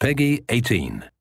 Peggy 18.